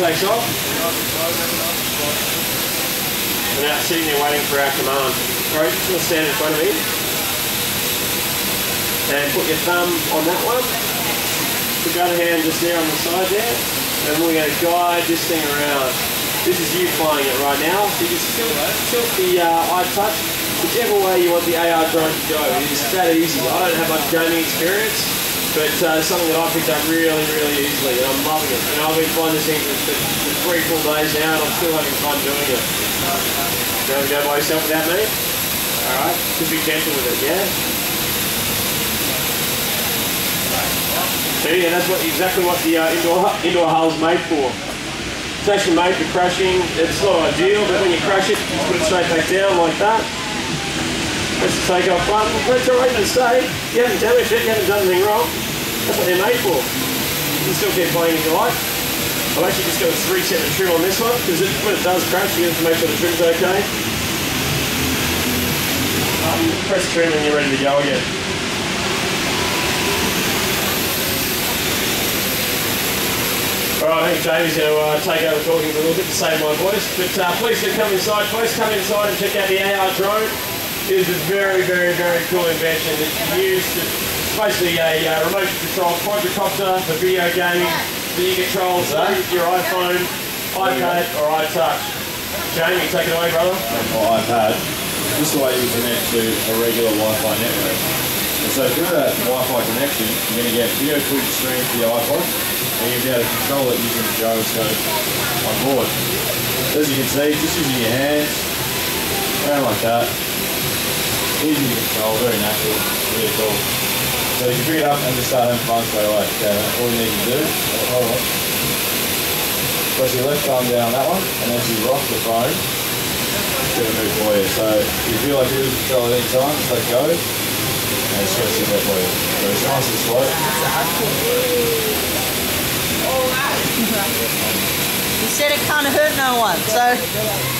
takes off. Without sitting there waiting for our command. All right, just gonna stand in front of me. And put your thumb on that one. Put your other hand just there on the side there. And we're gonna guide this thing around. This is you flying it right now. So you just tilt, tilt the uh, iTouch whichever way you want the AR drone to go. It's that easy. I don't have much gaming experience, but uh, something that I picked up really, really easily, and I'm loving it. And I've been flying this thing for, for, three, four days now, and I'm still having fun doing it. To go by yourself without me? All right. Just be gentle with it, yeah? See, and that's what exactly what the uh, indoor, indoor hull is made for. It's actually made for crashing. It's not ideal, but when you crash it, you put it straight back down like that. Press the takeoff button. Press the right and stay. You haven't damaged it, you haven't done anything wrong. What they're made for. You can still keep playing if you like. I've actually just got a three-set the trim on this one, because when it does crash, you have to make sure the trim's okay. Um, press trim and you're ready to go again. Alright, I think Jamie's going to uh, take over talking for a little bit to save my voice. But uh, please do come inside. Please come inside and check out the AR drone. It is a very, very, very cool invention. It's used to, basically a uh, remote control quadricopter for video gaming that you control your iPhone, iPad or iTouch. Jamie, take it away, brother. or iPad, just the way you connect to a regular Wi-Fi network. And so through that Wi-Fi connection, you're going to get video footage streamed to your iPod, and you'll be able to control it using the gyroscope on board. As you can see, just using your hands, around like that, easy to control, very natural, really cool. So you can pick it up and just start having fun straight away. Okay, all you need to do, hold on, press your left arm down on that one, and as you rock the phone, it's going to move for you. So if you feel like you lose control at any time, just let go, and to sit there for you. So it's nice and slow. He said it can't hurt no one, so.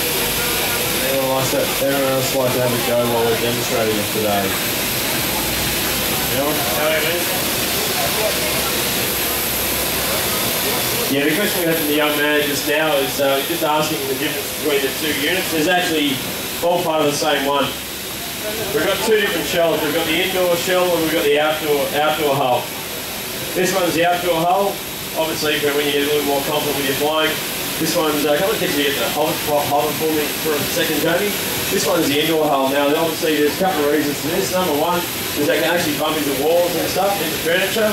Anyone else, that, anyone else like to have a go while we're demonstrating it today? Yeah, the question we had from the young man just now is uh, just asking the difference between the two units. There's actually all part of the same one. We've got two different shells. We've got the indoor shell and we've got the outdoor outdoor hull. This one's the outdoor hull. Obviously, when you get a little more confident with your flying. This one's, uh, couple of can you get the hover, hover for me for a second, Jamie? This one's the indoor hull. Now, obviously, there's a couple of reasons to this. Number one is they can actually bump into walls and stuff, into furniture,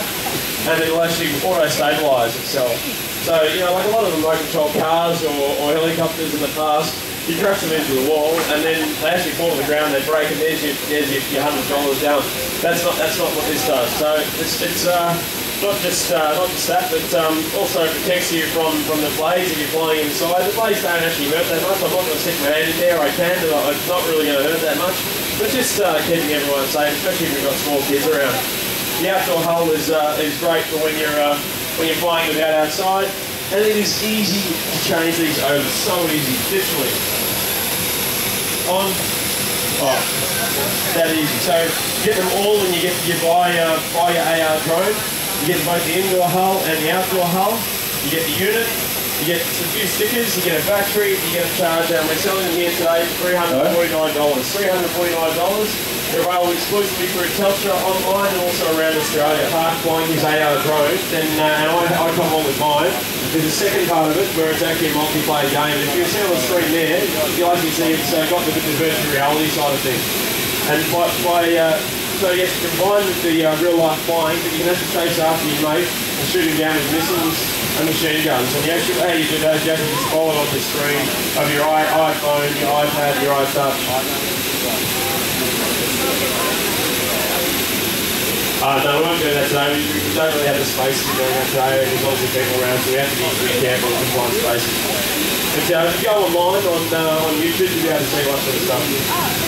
and it'll actually auto-stabilise itself. So, you know, like a lot of remote control cars or, or helicopters in the past, you crash them into the wall and then they actually fall to the ground, they break, and there's your, there's your, your hundred dollars down. That's not that's not what this does. So it's it's uh, not just uh, not just that, but um, also protects you from from the blades if you're flying inside. The blades don't actually hurt that much. I'm not going to stick my hand in there. I can, but it's not really going to hurt that much. But just uh, keeping everyone safe, especially if you've got small kids around. The outdoor hull is uh, is great for when you're uh, when you're flying without outside. And it is easy to change these over, so easy, literally. On, off. That easy. So get them all when you get you buy uh, buy your AR drone. You get both the indoor hull and the outdoor hull. You get the unit. You get a few stickers. You get a battery. You get a charger. And we're selling them here today for three hundred forty-nine dollars. Three hundred forty-nine dollars. They're available exclusively through Telstra online and also around Australia. Park flying his AR drone, and, uh, and I, I come along with mine. There's a second part of it where it's actually a multiplayer game. If you see on the screen there, you like you see it's uh, got the, the virtual reality side of things. And by, by uh, so yes, combined with the uh, real life flying, but you can actually chase after your mate and shoot him down with missiles and machine guns. And the actual how you do that you actually just follow it on the screen of your iPhone, your iPad, your iTouch. Uh, no, we won't do that today. We, don't really have the space to do that today. There's lots of people around, so we have to be pretty careful with confined spaces. But uh, if you go online on uh, on YouTube, you'll be able to see sort of stuff.